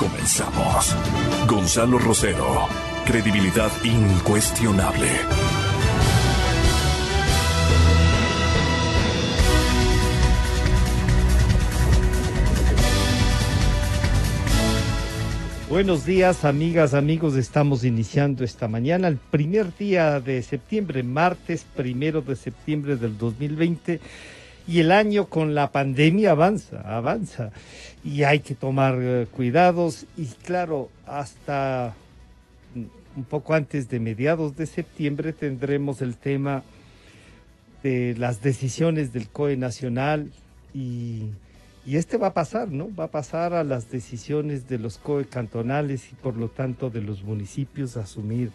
Comenzamos. Gonzalo Rosero, credibilidad incuestionable. Buenos días, amigas, amigos. Estamos iniciando esta mañana, el primer día de septiembre, martes primero de septiembre del 2020. Y el año con la pandemia avanza, avanza. Y hay que tomar eh, cuidados. Y claro, hasta un poco antes de mediados de septiembre tendremos el tema de las decisiones del COE nacional y y este va a pasar, ¿no? Va a pasar a las decisiones de los COE cantonales y por lo tanto de los municipios a asumir,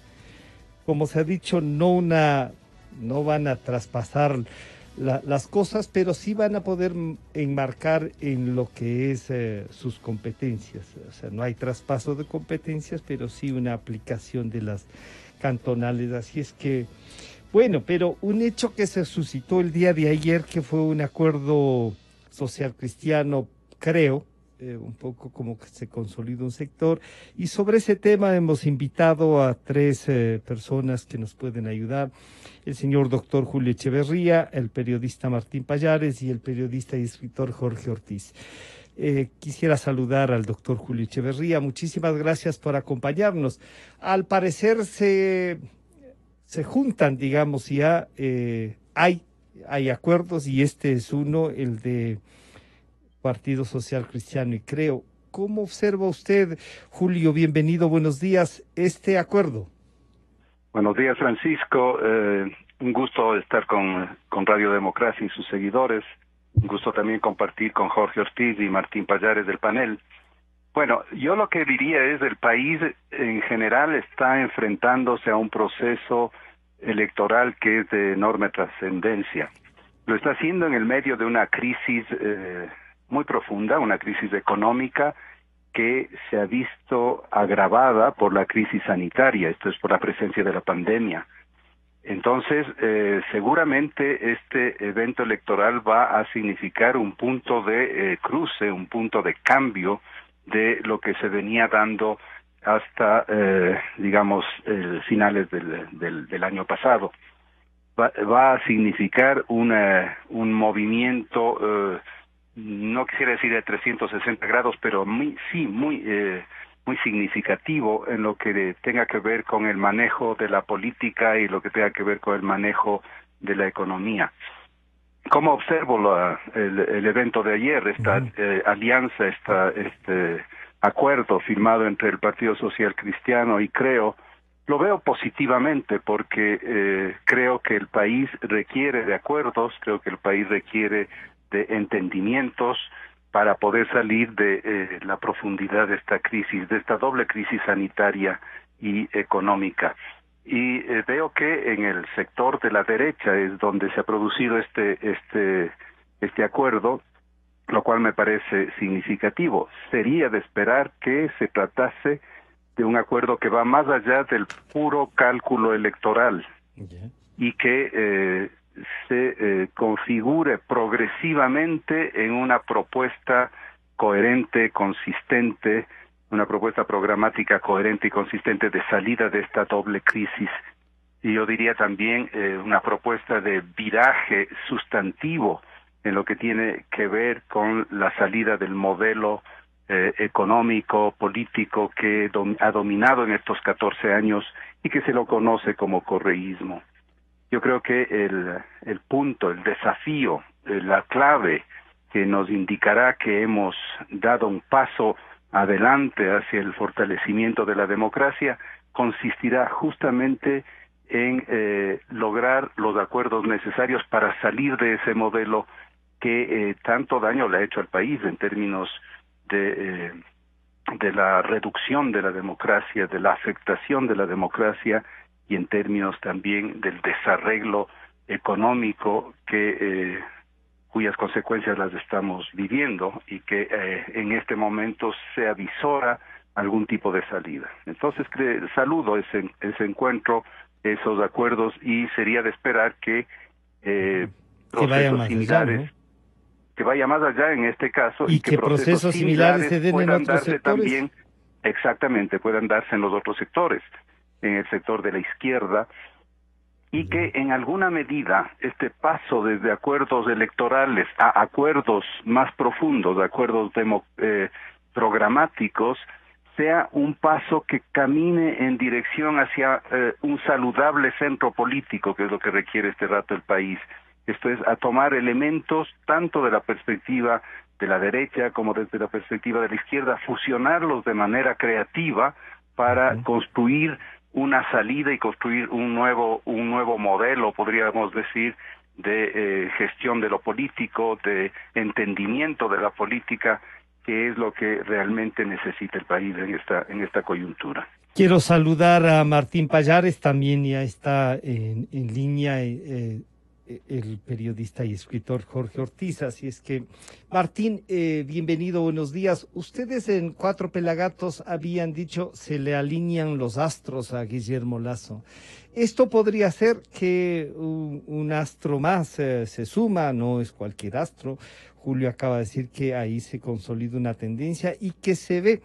como se ha dicho, no una, no van a traspasar las cosas, pero sí van a poder enmarcar en lo que es eh, sus competencias. O sea, no hay traspaso de competencias, pero sí una aplicación de las cantonales. Así es que, bueno, pero un hecho que se suscitó el día de ayer, que fue un acuerdo social cristiano, creo, eh, un poco como que se consolida un sector. Y sobre ese tema hemos invitado a tres eh, personas que nos pueden ayudar. El señor doctor Julio Echeverría, el periodista Martín Payares y el periodista y escritor Jorge Ortiz. Eh, quisiera saludar al doctor Julio Echeverría. Muchísimas gracias por acompañarnos. Al parecer se, se juntan, digamos, ya hay hay acuerdos y este es uno, el de Partido Social Cristiano y Creo. ¿Cómo observa usted, Julio? Bienvenido, buenos días, este acuerdo. Buenos días, Francisco. Eh, un gusto estar con, con Radio Democracia y sus seguidores. Un gusto también compartir con Jorge Ortiz y Martín Payares del panel. Bueno, yo lo que diría es el país en general está enfrentándose a un proceso electoral que es de enorme trascendencia. Lo está haciendo en el medio de una crisis eh, muy profunda, una crisis económica que se ha visto agravada por la crisis sanitaria, esto es por la presencia de la pandemia. Entonces, eh, seguramente este evento electoral va a significar un punto de eh, cruce, un punto de cambio de lo que se venía dando hasta, eh, digamos, finales del, del, año pasado. Va, va a significar una, un movimiento, eh, no quisiera decir de 360 grados, pero muy, sí, muy, eh, muy significativo en lo que tenga que ver con el manejo de la política y lo que tenga que ver con el manejo de la economía. ¿Cómo observo la, el, el, evento de ayer, esta eh, alianza, esta, este, acuerdo firmado entre el Partido Social Cristiano y creo lo veo positivamente porque eh, creo que el país requiere de acuerdos, creo que el país requiere de entendimientos para poder salir de eh, la profundidad de esta crisis, de esta doble crisis sanitaria y económica. Y eh, veo que en el sector de la derecha es donde se ha producido este este este acuerdo lo cual me parece significativo. Sería de esperar que se tratase de un acuerdo que va más allá del puro cálculo electoral y que eh, se eh, configure progresivamente en una propuesta coherente, consistente, una propuesta programática coherente y consistente de salida de esta doble crisis. Y yo diría también eh, una propuesta de viraje sustantivo en lo que tiene que ver con la salida del modelo eh, económico, político que ha dominado en estos 14 años y que se lo conoce como correísmo. Yo creo que el, punto, el desafío, eh, la clave que nos indicará que hemos dado un paso adelante hacia el fortalecimiento de la democracia consistirá justamente en eh, lograr los acuerdos necesarios para salir de ese modelo que eh, tanto daño le ha hecho al país en términos de la reducción de la democracia, de la afectación de la democracia y en términos también del desarreglo económico que eh, cuyas consecuencias las estamos viviendo y que eh, en este momento se avisora algún tipo de salida. Entonces, saludo ese, ese encuentro, esos acuerdos y sería de esperar que eh, procesos similares que vaya más allá en este caso y, que, procesos, similares se den en otros sectores. también exactamente puedan darse en los otros sectores, en el sector de la izquierda, y que en alguna medida este paso desde acuerdos electorales a acuerdos más profundos, acuerdos demo, eh, programáticos, sea un paso que camine en dirección hacia eh, un saludable centro político, que es lo que requiere este rato el país. Esto es a tomar elementos tanto de la perspectiva de la derecha como desde la perspectiva de la izquierda, fusionarlos de manera creativa para construir una salida y construir un nuevo un nuevo modelo, podríamos decir, de eh, gestión de lo político, de entendimiento de la política que es lo que realmente necesita el país en esta, en esta coyuntura. Quiero saludar a Martín Payares, también ya está en, en línea eh, eh, el periodista y escritor Jorge Ortiz. Así es que, Martín, eh, bienvenido, buenos días. Ustedes en Cuatro Pelagatos habían dicho se le alinean los astros a Guillermo Lazo. Esto podría ser que un, un astro más eh, se suma, no es cualquier astro, Julio acaba de decir que ahí se consolida una tendencia y que se ve,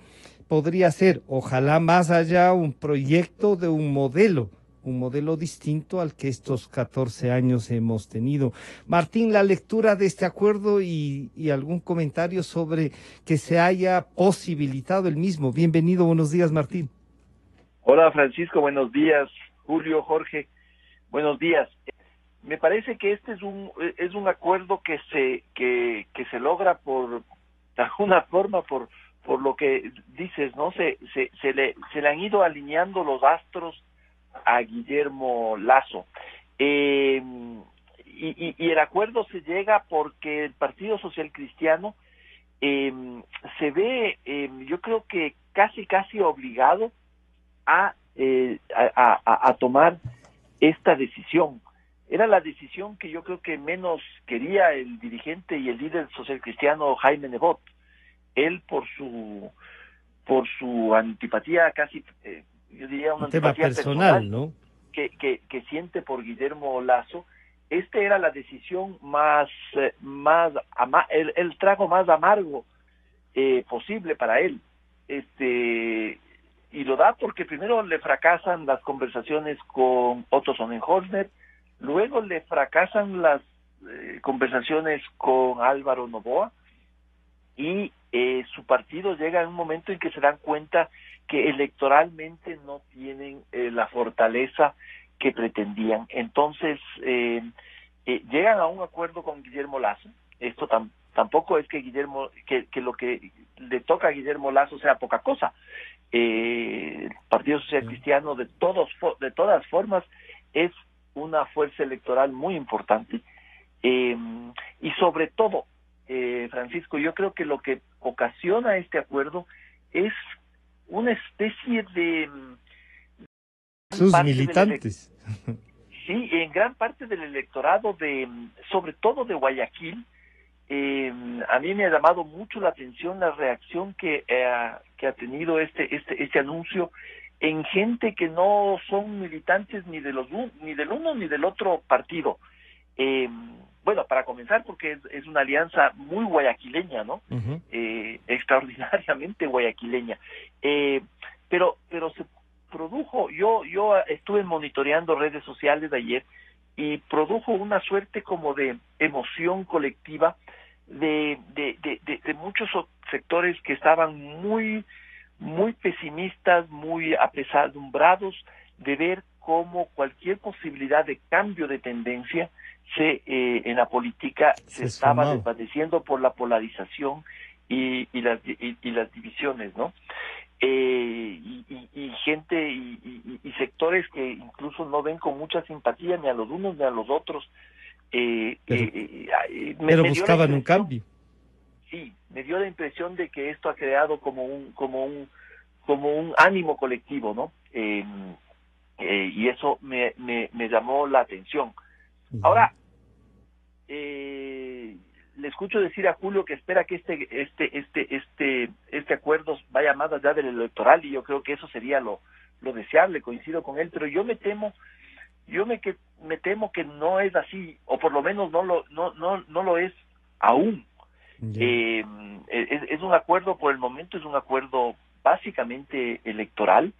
podría ser, ojalá más allá, un proyecto de un modelo, un modelo distinto al que estos 14 años hemos tenido. Martín, la lectura de este acuerdo y, algún comentario sobre que se haya posibilitado el mismo. Bienvenido, buenos días, Martín. Hola, Francisco, buenos días. Julio, Jorge, buenos días me parece que este es un es un acuerdo que se que, que se logra por de alguna forma por por lo que dices no se se se le se le han ido alineando los astros a Guillermo Lazo eh, y, el acuerdo se llega porque el Partido Social Cristiano eh, se ve eh, yo creo que casi casi obligado a, a, tomar esta decisión era la decisión que yo creo que menos quería el dirigente y el líder social cristiano Jaime Nebot. Él por su por su antipatía casi, yo diría una antipatía personal, ¿no? Que, que, que, siente por Guillermo Lazo, este era la decisión más, eh, más ama el, el, trago más amargo eh, posible para él. Este y lo da porque primero le fracasan las conversaciones con Otto Sonnenhorner, Luego le fracasan las eh, conversaciones con Álvaro Novoa y eh, su partido llega en un momento en que se dan cuenta que electoralmente no tienen eh, la fortaleza que pretendían. Entonces, eh, eh, llegan a un acuerdo con Guillermo Lazo. Esto tam tampoco es que Guillermo, que, que, lo que le toca a Guillermo Lazo sea poca cosa. Eh, el Partido Social Cristiano de todos de todas formas es una fuerza electoral muy importante. Y sobre todo, eh, Francisco, yo creo que lo que ocasiona este acuerdo es una especie de... Sus militantes. Sí, en gran parte del electorado de, sobre todo de Guayaquil, eh, a mí me ha llamado mucho la atención la reacción que, eh, que ha tenido este, este, este anuncio en gente que no son militantes ni de los ni del uno ni del otro partido. Eh, bueno, para comenzar, porque es, es, una alianza muy guayaquileña, ¿no? Uh -huh. eh, extraordinariamente guayaquileña. Eh, pero, pero se produjo, yo, yo estuve monitoreando redes sociales de ayer y produjo una suerte como de emoción colectiva de, de, de, de, de muchos sectores que estaban muy muy pesimistas, muy apesadumbrados de ver cómo cualquier posibilidad de cambio de tendencia se eh, en la política se, se estaba sumado. desvaneciendo por la polarización y, y, las, y, y las divisiones, ¿no? Eh, y, y, gente y, sectores que incluso no ven con mucha simpatía ni a los unos ni a los otros. Eh, pero, eh, me, pero me buscaban un cambio sí, me dio la impresión de que esto ha creado como un, como un, como un ánimo colectivo, ¿no? Eh, y eso me, me, me, llamó la atención. Uh -huh. Ahora, eh, le escucho decir a Julio que espera que este, este, este, este, este acuerdo vaya más allá del electoral y yo creo que eso sería lo, lo deseable, coincido con él, pero yo me temo, yo me que me temo que no es así, o por lo menos no lo, no, no, no lo es aún. Eh, es, es, un acuerdo, por el momento es un acuerdo básicamente electoral.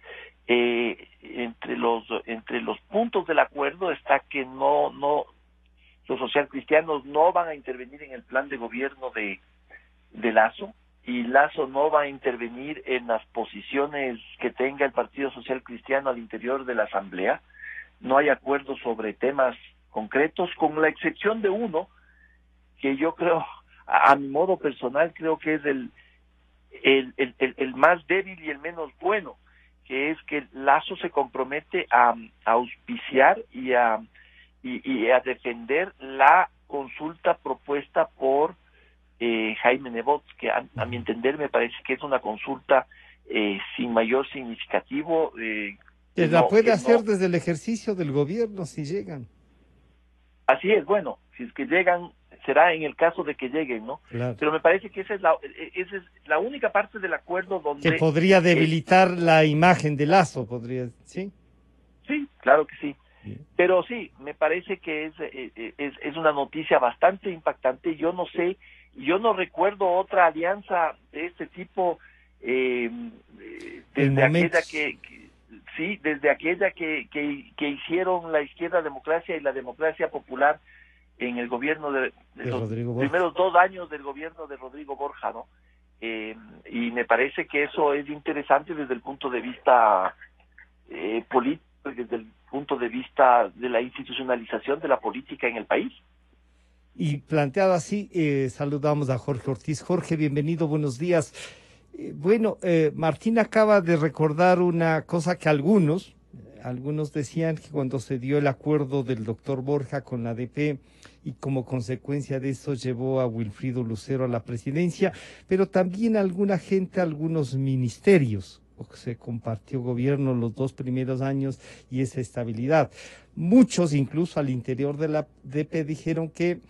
Eh, entre los entre los puntos del acuerdo está que no no los socialcristianos no van a intervenir en el plan de gobierno de, de Lazo y Lazo no va a intervenir en las posiciones que tenga el Partido Social Cristiano al interior de la Asamblea. No hay acuerdo sobre temas concretos, con la excepción de uno que yo creo, a, mi modo personal, creo que es el, el, más débil y el menos bueno, que es que Lazo se compromete a, auspiciar y a, y, a defender la consulta propuesta por eh, Jaime Nebot, que a, mi entender me parece que es una consulta eh, sin mayor significativo. Eh, que la puede hacer desde el ejercicio del gobierno si llegan. Así es, bueno, si es que llegan, será en el caso de que lleguen, ¿no? Pero me parece que esa es, la, esa es la única parte del acuerdo donde... Que podría debilitar la imagen de Lazo, podría, ¿sí? Sí, claro que sí. Pero sí, me parece que es, eh, es, es una noticia bastante impactante. Yo no sé, yo no recuerdo otra alianza de este tipo eh, desde aquella que, sí, desde aquella que, que, hicieron la izquierda democracia y la democracia popular en el gobierno de, los primeros dos años del gobierno de Rodrigo Borja, ¿no? Eh, y me parece que eso es interesante desde el punto de vista eh, político desde el punto de vista de la institucionalización de la política en el país. Y planteado así, eh, saludamos a Jorge Ortiz. Jorge, bienvenido, buenos días. Eh, bueno, eh, Martín acaba de recordar una cosa que algunos, algunos decían que cuando se dio el acuerdo del doctor Borja con la ADP y como consecuencia de eso llevó a Wilfrido Lucero a la presidencia, pero también alguna gente, algunos ministerios. Se compartió gobierno los dos primeros años y esa estabilidad. Muchos, incluso al interior de la ADP, dijeron que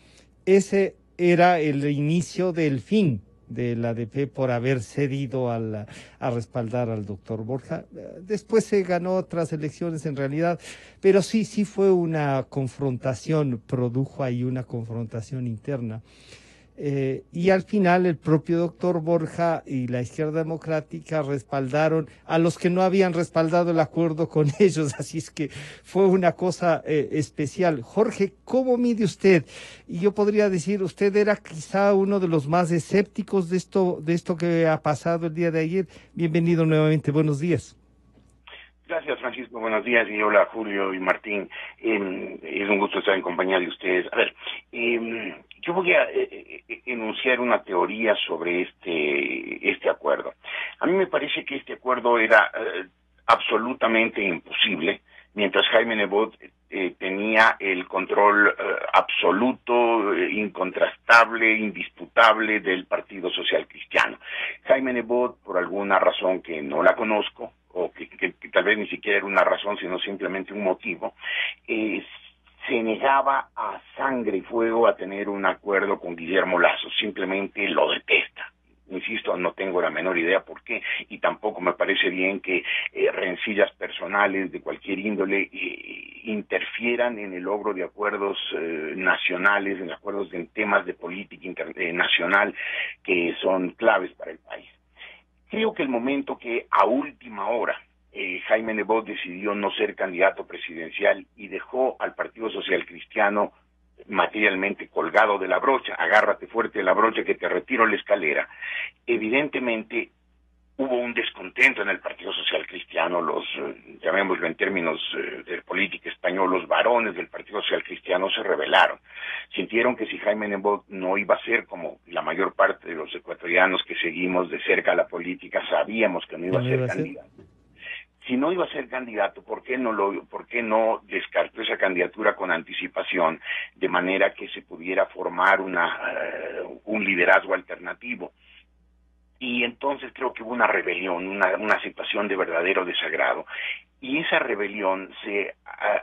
ese era el inicio del fin de la ADP por haber cedido al, a respaldar al doctor Borja. Después se ganó otras elecciones en realidad, pero sí, sí fue una confrontación, produjo ahí una confrontación interna. Eh, y al final el propio doctor Borja y la izquierda democrática respaldaron a los que no habían respaldado el acuerdo con ellos, así es que fue una cosa eh, especial. Jorge, ¿cómo mide usted? Y yo podría decir, usted era quizá uno de los más escépticos de esto, de esto que ha pasado el día de ayer. Bienvenido nuevamente, buenos días. Gracias, Francisco. Buenos días. Y hola, Julio y Martín. Em, es un gusto estar en compañía de ustedes. A ver, eh, yo voy a eh, eh, enunciar una teoría sobre este, este acuerdo. A mí me parece que este acuerdo era eh, absolutamente imposible, mientras Jaime Nebot tenía el control absoluto, incontrastable, indisputable del Partido Social Cristiano. Jaime Nebot, por alguna razón que no la conozco, o que, tal vez ni siquiera era una razón, sino simplemente un motivo, eh, se negaba a sangre y fuego a tener un acuerdo con Guillermo Lazo, simplemente lo detesta. Insisto, no tengo la menor idea por qué y tampoco me parece bien que eh, rencillas personales de cualquier índole eh, interfieran en el logro de acuerdos eh, nacionales, en acuerdos en temas de política internacional que son claves para el país. Creo que el momento que a última hora Jaime Nebot decidió no ser candidato presidencial y dejó al Partido Social Cristiano materialmente colgado de la brocha, agárrate fuerte de la brocha que te retiro la escalera, evidentemente hubo un descontento en el Partido Social Cristiano, los, eh, llamémoslo en términos eh, de política español, los varones del Partido Social Cristiano se rebelaron. Sintieron que si Jaime Nebot no iba a ser como la mayor parte de los ecuatorianos que seguimos de cerca la política, sabíamos que no iba a ser candidato si no iba a ser candidato, ¿por qué no descartó esa candidatura con anticipación de manera que se pudiera formar eh, un liderazgo alternativo? Y entonces creo que hubo una rebelión, una, una situación de verdadero desagrado. Y esa rebelión se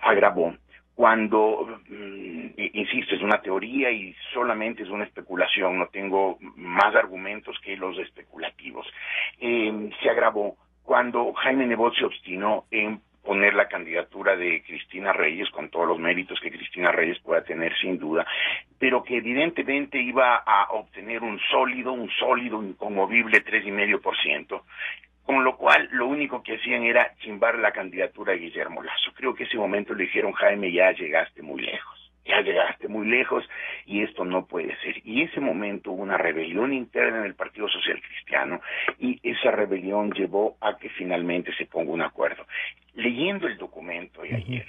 agravó cuando, mm, insisto, es una teoría y solamente es una especulación, no tengo más argumentos que los especulativos, eh, se agravó cuando Jaime Nebot se obstinó en poner la candidatura de Cristina Reyes, con todos los méritos que Cristina Reyes pueda tener sin duda, pero que evidentemente iba a obtener un sólido, un sólido, inconmovible tres y medio por ciento, con lo cual lo único que hacían era chimbar la candidatura de Guillermo Lazo. Creo que ese momento le dijeron, Jaime, ya llegaste muy lejos, ya llegaste muy lejos y esto no puede ser. Y ese momento hubo una rebelión interna en el Partido Social Cristiano y esa rebelión llevó a que finalmente se ponga un acuerdo. Leyendo el documento de ayer,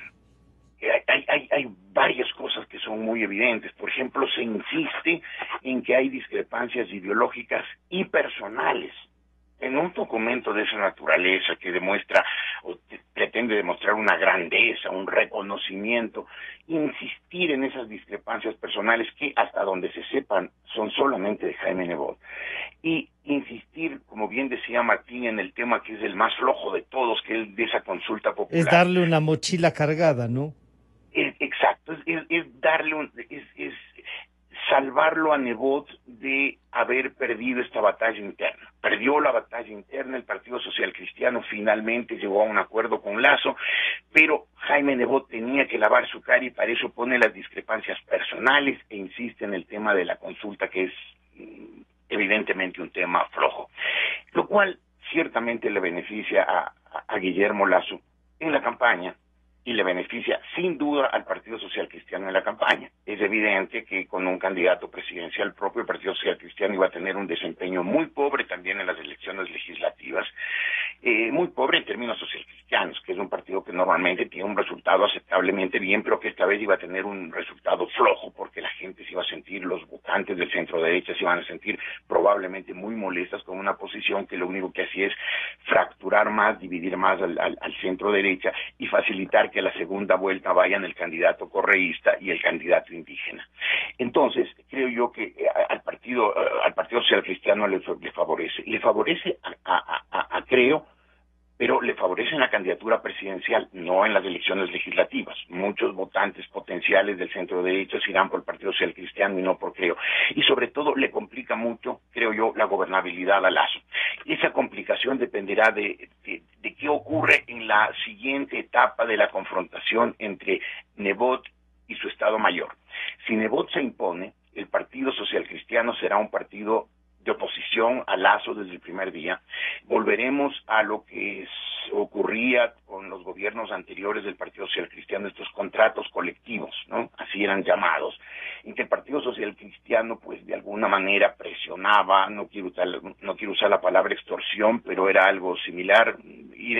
hay, hay, hay, varias cosas que son muy evidentes. Por ejemplo, se insiste en que hay discrepancias ideológicas y personales. En un documento de esa naturaleza que demuestra o pretende demostrar una grandeza, un reconocimiento, insistir en esas discrepancias personales que hasta donde se sepan son solamente de Jaime Nebot. Y insistir, como bien decía Martín, en el tema que es el más flojo de todos, que es de esa consulta popular. Es darle una mochila cargada, ¿no? exacto, es, darle un, es, salvarlo a Nebot de haber perdido esta batalla interna. Perdió la batalla interna, el Partido Social Cristiano finalmente llegó a un acuerdo con Lazo, pero Jaime Nebot tenía que lavar su cara y para eso pone las discrepancias personales e insiste en el tema de la consulta, que es mm, evidentemente un tema flojo, lo cual ciertamente le beneficia a Guillermo Lazo en la campaña, y le beneficia sin duda al Partido Social Cristiano en la campaña. Es evidente que con un candidato presidencial propio, el Partido Social Cristiano iba a tener un desempeño muy pobre también en las elecciones legislativas, eh, muy pobre en términos social cristianos, que es un partido que normalmente tiene un resultado aceptablemente bien, pero que esta vez iba a tener un resultado flojo, porque la gente se iba a sentir, los votantes del centro derecha se iban a sentir probablemente muy molestas con una posición que lo único que hacía es fracturar más, dividir más al, al centro derecha y facilitar que la segunda vuelta vayan el candidato correísta y el candidato indígena. Entonces, creo yo que eh, al partido, eh, al partido social cristiano le, favorece. Le favorece a creo, pero le favorecen la candidatura presidencial, no en las elecciones legislativas. Muchos votantes potenciales del centro derecha se irán por el Partido Social Cristiano y no por Creo. Y sobre todo le complica mucho, creo yo, la gobernabilidad a Lazo. Esa complicación dependerá de, de qué ocurre en la siguiente etapa de la confrontación entre Nebot y su Estado Mayor. Si Nebot se impone, el Partido Social Cristiano será un partido de oposición a Lazo desde el primer día. Volveremos a lo que ocurría con los gobiernos anteriores del Partido Social Cristiano, estos contratos colectivos, ¿no? Así eran llamados, en que el Partido Social Cristiano, pues de alguna manera presionaba, no quiero usar, no quiero usar la palabra extorsión, pero era algo similar,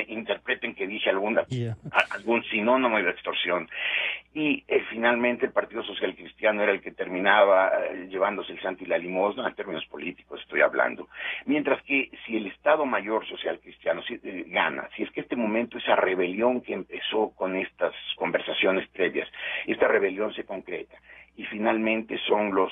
interpreten que dije alguna, algún sinónimo de extorsión. Y eh, finalmente el Partido Social Cristiano era el que terminaba eh, llevándose el santo y la limosna en términos políticos, estoy hablando. Mientras que si el Estado Mayor Social Cristiano eh, gana, si es que este momento, esa rebelión que empezó con estas conversaciones previas, esta rebelión se concreta y finalmente son los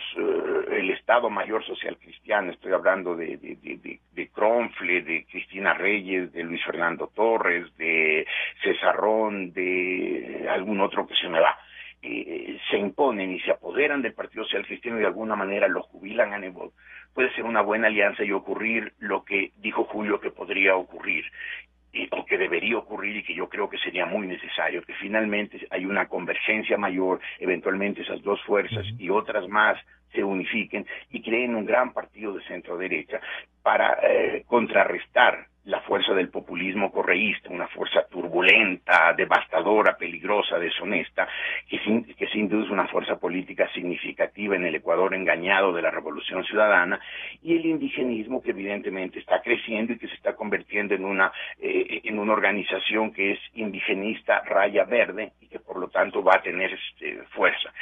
el Estado Mayor Social Cristiano, estoy hablando de, de, de, de, Cronfle, de Cristina Reyes, de Luis Fernando Torres, de Cesarrón, de algún otro que se me va. Eh, se imponen y se apoderan del Partido Social Cristiano y de alguna manera lo jubilan a Nebot, puede ser una buena alianza y ocurrir lo que dijo Julio que podría ocurrir o que debería ocurrir y que yo creo que sería muy necesario, que finalmente hay una convergencia mayor, eventualmente esas dos fuerzas y otras más se unifiquen y creen un gran partido de centro derecha para eh, contrarrestar la fuerza del populismo correísta, una fuerza turbulenta, devastadora, peligrosa, deshonesta, que sin, que sin duda es una fuerza política significativa en el Ecuador engañado de la Revolución Ciudadana, y el indigenismo que evidentemente está creciendo y que se está convirtiendo en una, eh, en una organización que es indigenista raya verde y que por lo tanto va a tener este, fuerza.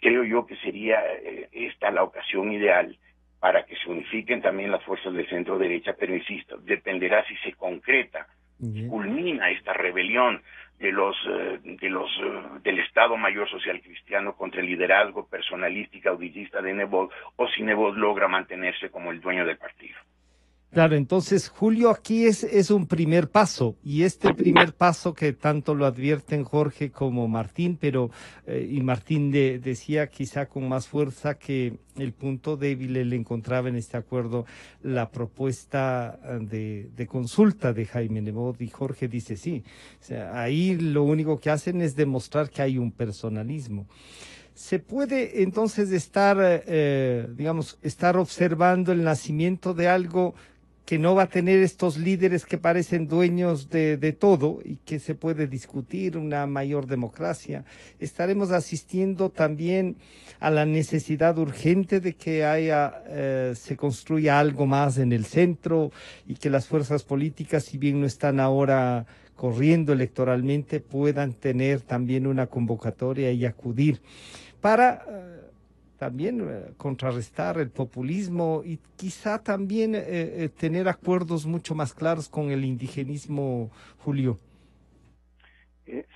Creo yo que sería eh, esta la ocasión ideal para que se unifiquen también las fuerzas de centro derecha, pero insisto, dependerá si se concreta, culmina esta rebelión de los eh, de los eh, del Estado Mayor Social Cristiano contra el liderazgo personalista y caudillista de Nebot o si Nebot logra mantenerse como el dueño del partido. Claro, entonces Julio aquí es, es un primer paso y este primer paso que tanto lo advierten Jorge como Martín, pero eh, y Martín decía quizá con más fuerza que el punto débil le encontraba en este acuerdo la propuesta eh, de, de consulta de Jaime Nebot y Jorge dice sí, o sea, ahí lo único que hacen es demostrar que hay un personalismo se puede entonces estar, eh, digamos, estar observando el nacimiento de algo que no va a tener estos líderes que parecen dueños de, de, todo y que se puede discutir una mayor democracia. Estaremos asistiendo también a la necesidad urgente de que haya, eh, se construya algo más en el centro y que las fuerzas políticas, si bien no están ahora corriendo electoralmente, puedan tener también una convocatoria y acudir para eh, también eh, contrarrestar el populismo y quizá también eh, eh, tener acuerdos mucho más claros con el indigenismo, Julio.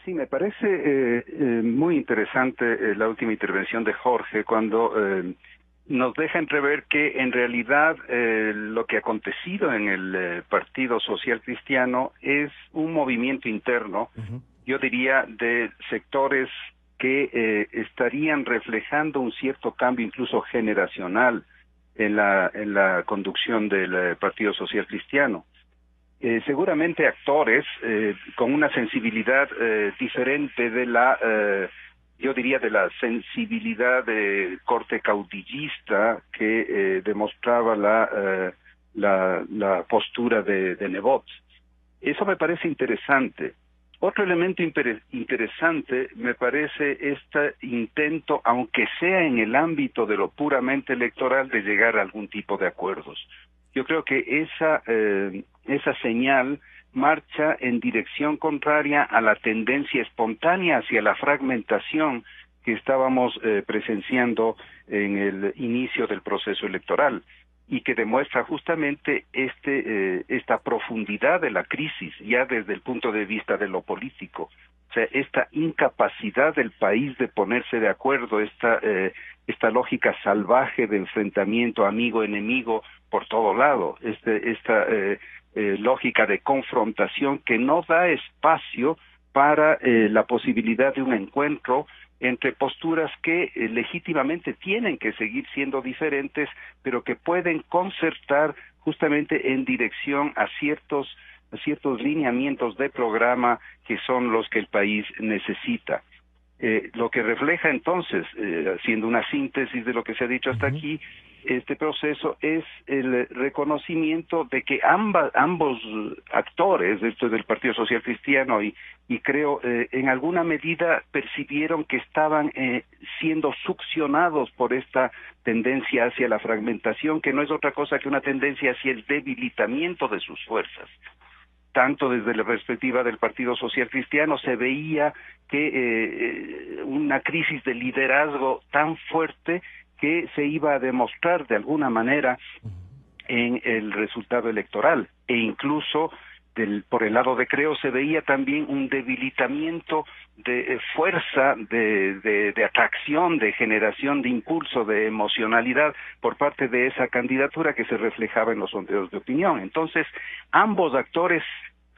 Sí, me parece muy interesante la última intervención de Jorge cuando nos deja entrever que en realidad lo que ha acontecido en el Partido Social Cristiano es un movimiento interno, yo diría, de sectores que eh, estarían reflejando un cierto cambio incluso generacional en la, en la conducción del eh, Partido Social Cristiano. Eh, seguramente actores con una sensibilidad diferente de la, yo diría, de la sensibilidad de corte caudillista que demostraba la, la, la postura de, de. Eso me parece interesante otro elemento interesante me parece este intento, aunque sea en el ámbito de lo puramente electoral, de llegar a algún tipo de acuerdos. Yo creo que esa, eh, esa señal marcha en dirección contraria a la tendencia espontánea hacia la fragmentación que estábamos eh, presenciando en el inicio del proceso electoral y que demuestra justamente este eh, esta profundidad de la crisis ya desde el punto de vista de lo político. O sea esta incapacidad del país de ponerse de acuerdo esta eh, lógica salvaje de enfrentamiento amigo enemigo por todo lado este esta eh, eh, lógica de confrontación que no da espacio para la posibilidad de un encuentro entre posturas que eh, legítimamente tienen que seguir siendo diferentes, pero que pueden concertar justamente en dirección a ciertos a ciertos lineamientos de programa que son los que el país necesita. Eh, lo que refleja entonces, eh, haciendo una síntesis de lo que se ha dicho hasta aquí, este proceso es el reconocimiento de que ambas, ambos actores, esto del Partido Social Cristiano y, y creo eh, en alguna medida percibieron que estaban eh, siendo succionados por esta tendencia hacia la fragmentación, que no es otra cosa que una tendencia hacia el debilitamiento de sus fuerzas. Tanto desde la perspectiva del Partido Social Cristiano se veía que eh, una crisis de liderazgo tan fuerte que se iba a demostrar de alguna manera en el resultado electoral. E incluso del, por el lado de Creo se veía también un debilitamiento de eh, fuerza, de, atracción, de generación de impulso, de emocionalidad por parte de esa candidatura que se reflejaba en los sondeos de opinión. Entonces, ambos actores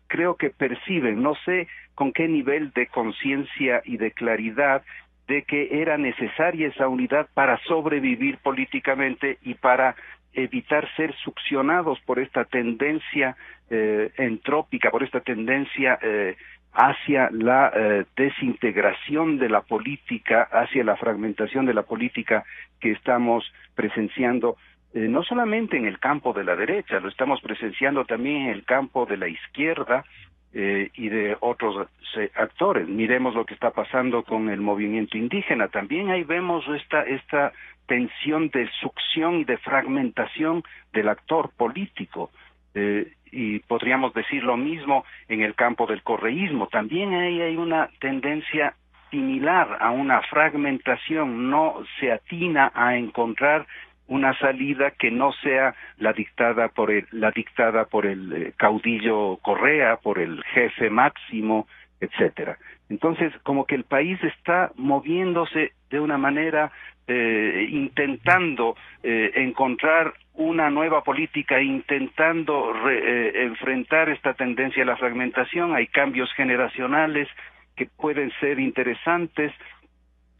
creo que perciben, no sé con qué nivel de conciencia y de claridad de que era necesaria esa unidad para sobrevivir políticamente y para evitar ser succionados por esta tendencia eh, entrópica, por esta tendencia eh, hacia la eh, desintegración de la política, hacia la fragmentación de la política que estamos presenciando eh, no solamente en el campo de la derecha, lo estamos presenciando también en el campo de la izquierda, eh, y de otros eh, actores. Miremos lo que está pasando con el movimiento indígena. También ahí vemos esta, esta tensión de succión y de fragmentación del actor político. Eh, y podríamos decir lo mismo en el campo del correísmo. También ahí hay una tendencia similar a una fragmentación, no se atina a encontrar una salida que no sea la dictada por el, la dictada por el eh, caudillo Correa, por el jefe máximo, etcétera. Entonces, como que el país está moviéndose de una manera eh, intentando eh, encontrar una nueva política, intentando re, enfrentar esta tendencia a la fragmentación. Hay cambios generacionales que pueden ser interesantes,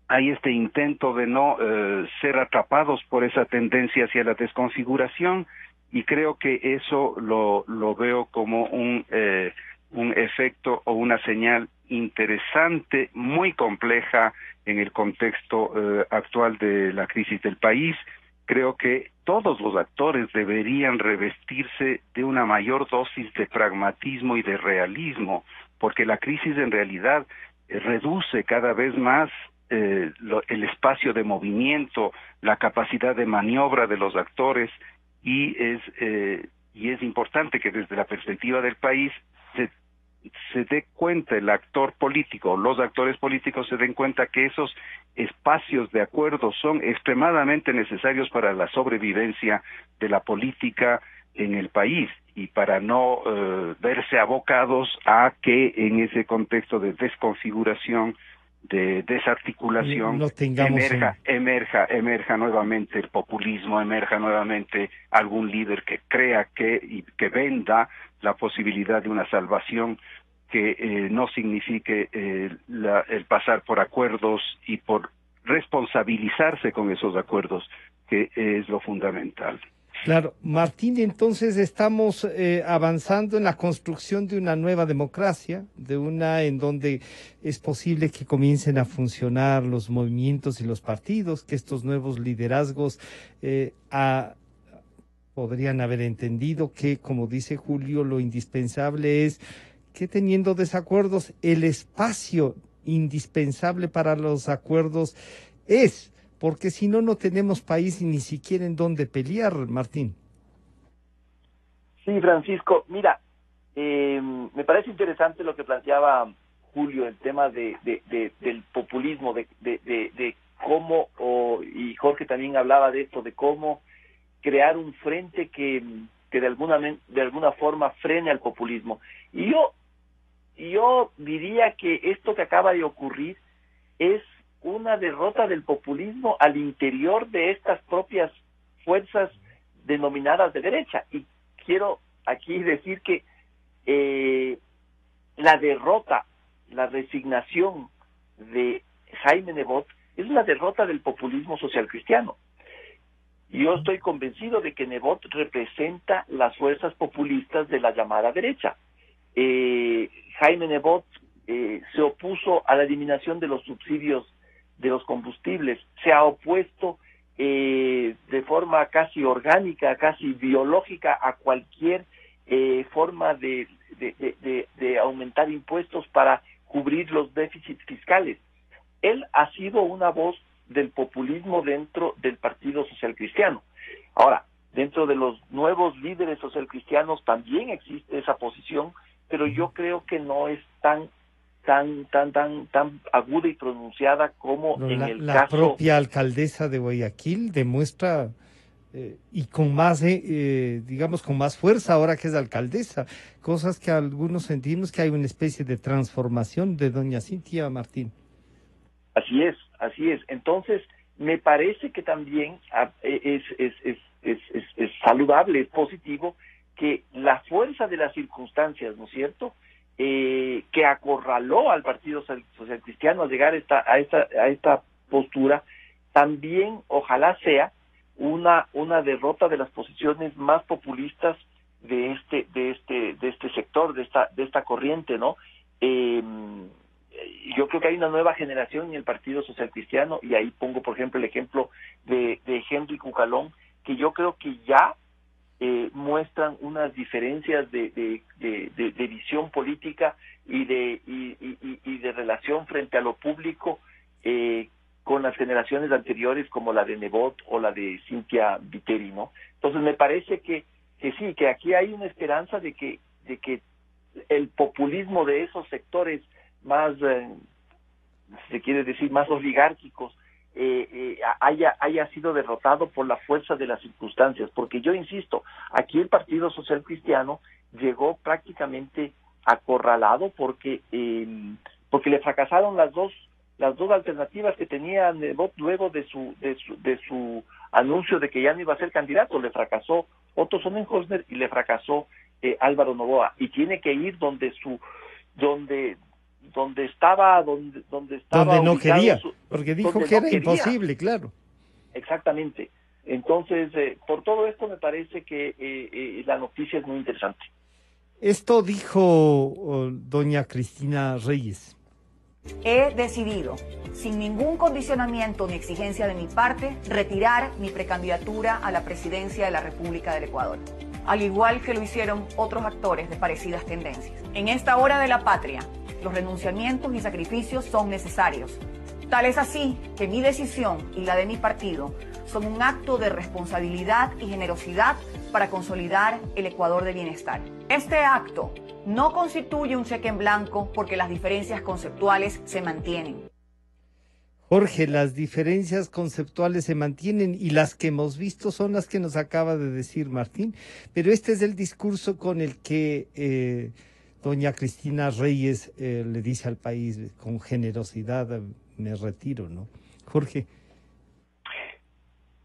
hay este intento de no eh, ser atrapados por esa tendencia hacia la desconfiguración y creo que eso lo, lo veo como un, eh, un efecto o una señal interesante, muy compleja en el contexto eh, actual de la crisis del país. Creo que todos los actores deberían revestirse de una mayor dosis de pragmatismo y de realismo, porque la crisis en realidad eh, reduce cada vez más eh, el espacio de movimiento, la capacidad de maniobra de los actores y es eh, y es importante que desde la perspectiva del país se se dé cuenta el actor político, los actores políticos se den cuenta que esos espacios de acuerdo son extremadamente necesarios para la sobrevivencia de la política en el país y para no eh, verse abocados a que en ese contexto de desconfiguración de desarticulación emerja, emerja, emerja nuevamente el populismo, emerja nuevamente algún líder que crea que y que venda la posibilidad de una salvación que eh, no signifique eh, el pasar por acuerdos y por responsabilizarse con esos acuerdos, que es lo fundamental. Claro, Martín, entonces estamos eh, avanzando en la construcción de una nueva democracia, de una en donde es posible que comiencen a funcionar los movimientos y los partidos, que estos nuevos liderazgos podrían haber entendido que, como dice Julio, lo indispensable es que teniendo desacuerdos, el espacio indispensable para los acuerdos es, porque si no, no tenemos país y ni siquiera en dónde pelear, Martín. Sí, Francisco, mira, eh, me parece interesante lo que planteaba Julio, el tema de, del populismo, de, de, cómo, y Jorge también hablaba de esto, de cómo crear un frente que, que de, alguna, de alguna forma frene al populismo. Y yo yo diría que esto que acaba de ocurrir es una derrota del populismo al interior de estas propias fuerzas denominadas de derecha. Y quiero aquí decir que eh, la derrota, la resignación de Jaime Nebot es una derrota del populismo social cristiano. Yo estoy convencido de que Nebot representa las fuerzas populistas de la llamada derecha. Eh, Jaime Nebot eh, se opuso a la eliminación de los subsidios de los combustibles, se ha opuesto eh, de forma casi orgánica, casi biológica a cualquier eh, forma de, de, aumentar impuestos para cubrir los déficits fiscales. Él ha sido una voz del populismo dentro del Partido Social Cristiano. Ahora, dentro de los nuevos líderes social cristianos también existe esa posición pero yo creo que no es tan tan tan tan tan aguda y pronunciada como en el la propia alcaldesa de Guayaquil demuestra eh, y con más eh, eh, digamos con más fuerza ahora que es alcaldesa cosas que algunos sentimos que hay una especie de transformación de doña Cintia Martín así es así es entonces me parece que también ah, es, es, es, es, es saludable es positivo que la fuerza de las circunstancias, ¿no es cierto?, eh, que acorraló al Partido Social Cristiano al llegar esta, a, esta, a esta postura, también ojalá sea una, una derrota de las posiciones más populistas de este, de este, de este sector, de esta, de esta corriente, ¿no? Eh, yo creo que hay una nueva generación en el Partido Social Cristiano, y ahí pongo, por ejemplo, el ejemplo de, de Henry Cucalón, que yo creo que ya eh, muestran unas diferencias de, de, visión política y de, y, de relación frente a lo público eh, con las generaciones anteriores como la de Nebot o la de Cintia Viteri, ¿no? Entonces me parece que, que sí, que aquí hay una esperanza de que, de que el populismo de esos sectores más, eh, se quiere decir, más oligárquicos, eh, eh, haya, haya sido derrotado por la fuerza de las circunstancias, porque yo insisto, aquí el Partido Social Cristiano llegó prácticamente acorralado porque eh, porque le fracasaron las dos las dos alternativas que tenía Nebot luego de su, de su de su anuncio de que ya no iba a ser candidato, le fracasó Otto Sonnenhosner y le fracasó eh, Álvaro Novoa. Y tiene que ir donde su donde donde estaba donde donde estaba donde no quería porque dijo que era imposible claro. Exactamente. Entonces eh, por todo esto me parece que eh, eh, la noticia es muy interesante. Esto dijo oh, doña Cristina Reyes. He decidido, sin ningún condicionamiento ni exigencia de mi parte, retirar mi precandidatura a la presidencia de la República del Ecuador, al igual que lo hicieron otros actores de parecidas tendencias. En esta hora de la patria, los renunciamientos y sacrificios son necesarios. Tal es así que mi decisión y la de mi partido son un acto de responsabilidad y generosidad para consolidar el Ecuador de bienestar. Este acto no constituye un cheque en blanco porque las diferencias conceptuales se mantienen. Jorge, las diferencias conceptuales se mantienen y las que hemos visto son las que nos acaba de decir Martín, pero este es el discurso con el que eh, doña Cristina Reyes eh, le dice al país con generosidad, me retiro, ¿no? Jorge.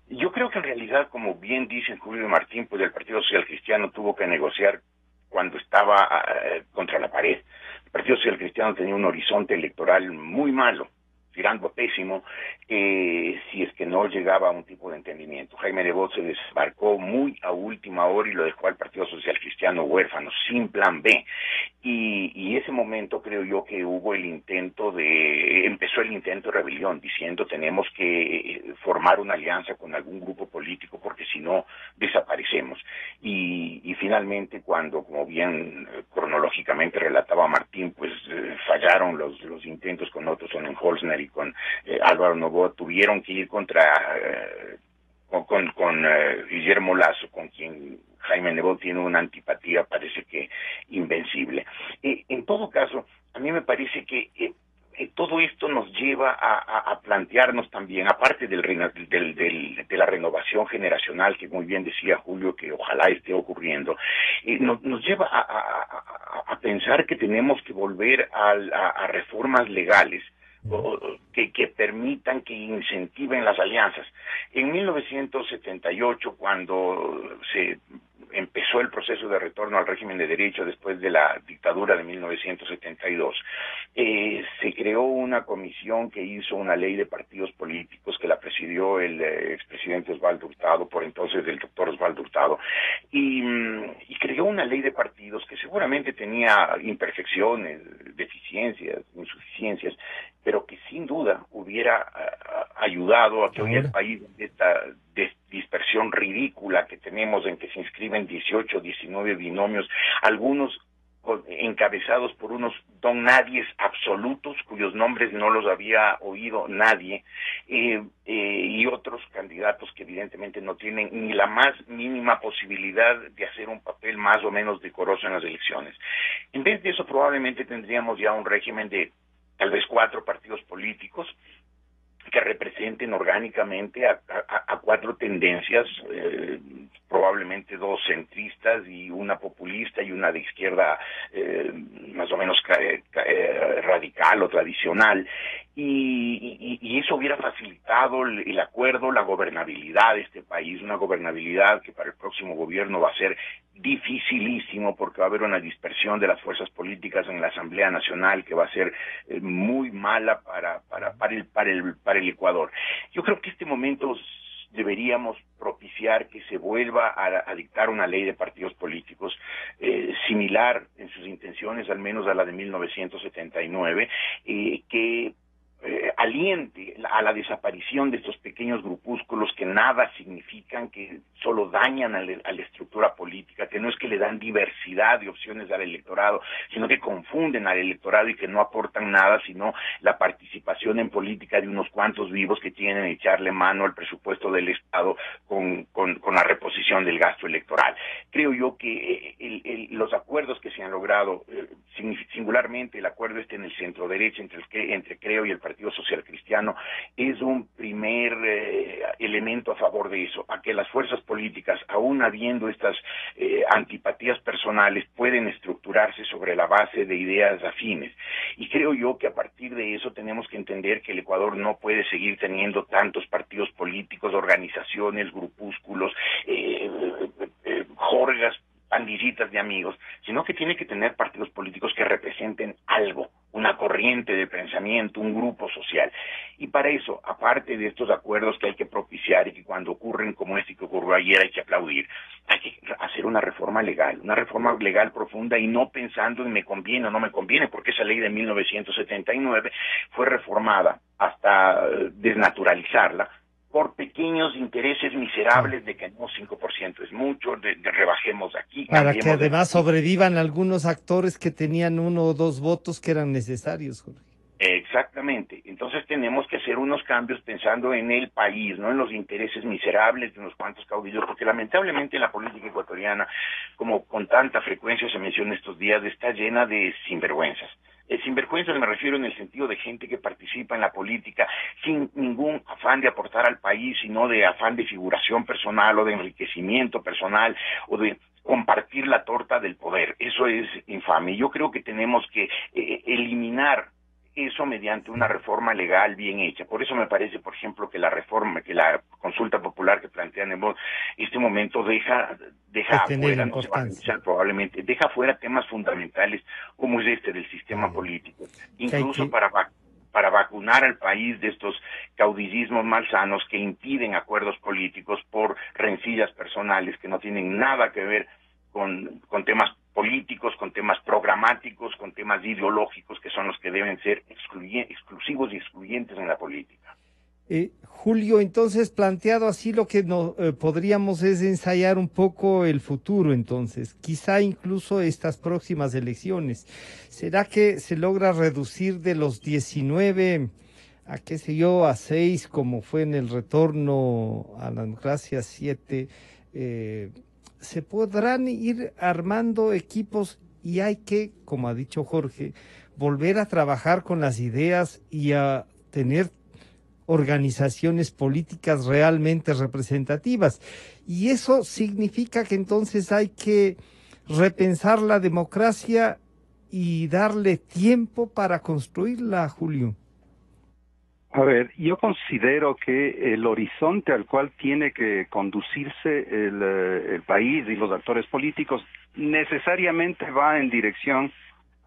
Yo creo que en realidad, como bien dice Julio Martín, pues el Partido Social Cristiano tuvo que negociar cuando estaba eh, contra la pared. El Partido Social Cristiano tenía un horizonte electoral muy malo tirando pésimo, eh, si es que no llegaba a un tipo de entendimiento. Jaime Nebot se desembarcó muy a última hora y lo dejó al Partido Social Cristiano huérfano, sin plan B. Y, y ese momento creo yo que hubo el intento de, empezó el intento de rebelión, diciendo tenemos que formar una alianza con algún grupo político porque si no desaparecemos. Y, y finalmente cuando, como bien eh, cronológicamente relataba Martín, pues eh, fallaron los, los intentos con otros Holzner y con eh, Álvaro Novoa tuvieron que ir contra eh, con, eh, Guillermo Lazo, con quien Jaime Nebot tiene una antipatía, parece que invencible. en todo caso, a mí me parece que todo esto nos lleva a, plantearnos también, aparte del, del, de la renovación generacional, que muy bien decía Julio que ojalá esté ocurriendo, nos, lleva a, pensar que tenemos que volver a reformas legales que, que, permitan, que incentiven las alianzas. En 1978, cuando se empezó el proceso de retorno al régimen de derecho después de la dictadura de 1972, eh, se creó una comisión que hizo una ley de partidos políticos que la presidió el eh, expresidente Osvaldo Hurtado, por entonces el doctor Osvaldo Hurtado, y, mm, y creó una ley de partidos que seguramente tenía imperfecciones, deficiencias, insuficiencias, pero que sin duda hubiera ayudado a que hoy el país esta dispersión ridícula que tenemos en que se inscriben 18 o 19 binomios, algunos encabezados por unos don nadies absolutos cuyos nombres no los había oído nadie eh, eh, y otros candidatos que evidentemente no tienen ni la más mínima posibilidad de hacer un papel más o menos decoroso en las elecciones. En vez de eso probablemente tendríamos ya un régimen de tal vez cuatro partidos políticos que representen orgánicamente a, cuatro tendencias, eh, probablemente dos centristas y una populista y una de izquierda eh, más o menos eh, radical o tradicional, y, y, eso hubiera facilitado el, el, acuerdo, la gobernabilidad de este país, una gobernabilidad que para el próximo gobierno va a ser dificilísimo porque va a haber una dispersión de las fuerzas políticas en la Asamblea Nacional que va a ser eh, muy mala para, para, para, el, para, el, para el Ecuador. Yo creo que este momento deberíamos propiciar que se vuelva a, dictar una ley de partidos políticos eh, similar en sus intenciones al menos a la de 1979 eh, que eh, aliente a la desaparición de estos pequeños grupúsculos que nada significan, que solo dañan a, la estructura política, que no es que le dan diversidad de opciones al electorado, sino que confunden al electorado y que no aportan nada, sino la participación en política de unos cuantos vivos que tienen echarle mano al presupuesto del Estado con, con, la reposición del gasto electoral. Creo yo que eh, los acuerdos que se han logrado, eh, singularmente el acuerdo este en el centro derecha entre, el, entre Creo y el Partido Partido Social Cristiano es un primer eh, elemento a favor de eso, a que las fuerzas políticas, aún habiendo estas eh, antipatías personales, pueden estructurarse sobre la base de ideas afines. Y creo yo que a partir de eso tenemos que entender que el Ecuador no puede seguir teniendo tantos partidos políticos, organizaciones, grupúsculos, eh, jorgas visitas de amigos, sino que tiene que tener partidos políticos que representen algo, una corriente de pensamiento, un grupo social. Y para eso, aparte de estos acuerdos que hay que propiciar y que cuando ocurren como este que ocurrió ayer hay que aplaudir, hay que hacer una reforma legal, una reforma legal profunda y no pensando en me conviene o no me conviene, porque esa ley de 1979 fue reformada hasta desnaturalizarla por pequeños intereses miserables de que no 5% es mucho, de, rebajemos aquí. Para que además sobrevivan algunos actores que tenían uno o dos votos que eran necesarios, Jorge. Exactamente. Entonces tenemos que hacer unos cambios pensando en el país, no en los intereses miserables de unos cuantos caudillos, porque lamentablemente la política ecuatoriana, como con tanta frecuencia se menciona estos días, está llena de sinvergüenzas. Eh, sinvergüenzas me refiero en el sentido de gente que participa en la política sin ningún afán de aportar al país, sino de afán de figuración personal o de enriquecimiento personal o de compartir la torta del poder. Eso es infame. Yo creo que tenemos que eh, eliminar eso mediante una reforma legal bien hecha. Por eso me parece, por ejemplo, que la reforma, que la consulta popular que plantean en este momento deja, deja afuera, no se probablemente, deja fuera temas fundamentales como es este del sistema político, incluso para para vacunar al país de estos caudillismos malsanos que impiden acuerdos políticos por rencillas personales que no tienen nada que ver con, con temas políticos, con temas programáticos, con temas ideológicos que son los que deben ser exclusivos y excluyentes en la política. Eh, Julio, entonces planteado así lo que no, eh, podríamos es ensayar un poco el futuro entonces, quizá incluso estas próximas elecciones. ¿Será que se logra reducir de los 19 a qué sé yo, a 6 como fue en el retorno a la democracia 7? Eh, se podrán ir armando equipos y hay que, como ha dicho Jorge, volver a trabajar con las ideas y a tener organizaciones políticas realmente representativas. Y eso significa que entonces hay que repensar la democracia y darle tiempo para construirla, Julio. A ver, yo considero que el horizonte al cual tiene que conducirse el, eh, país y los actores políticos necesariamente va en dirección